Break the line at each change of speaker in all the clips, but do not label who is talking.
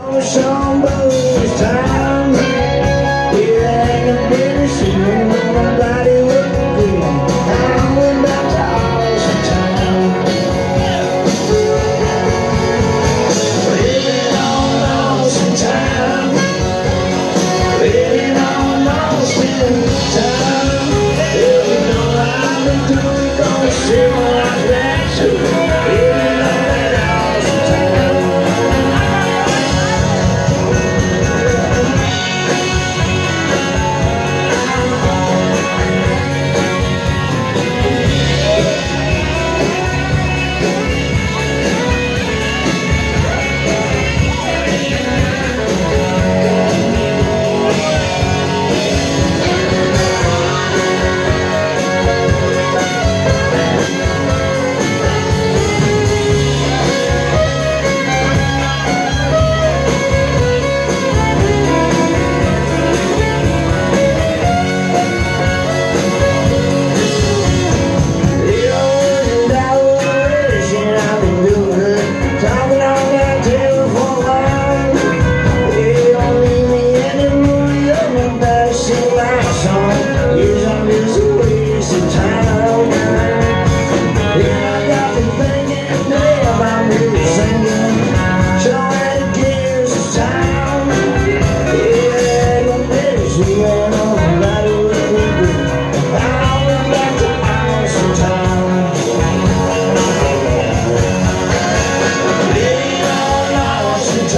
Somebody's time. It ain't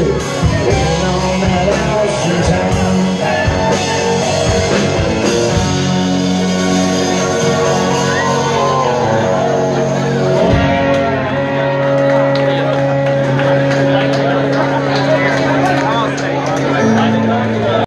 You